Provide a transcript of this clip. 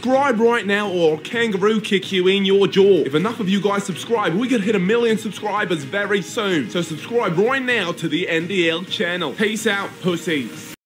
Subscribe right now or kangaroo kick you in your jaw. If enough of you guys subscribe, we could hit a million subscribers very soon. So subscribe right now to the NDL channel. Peace out, pussies.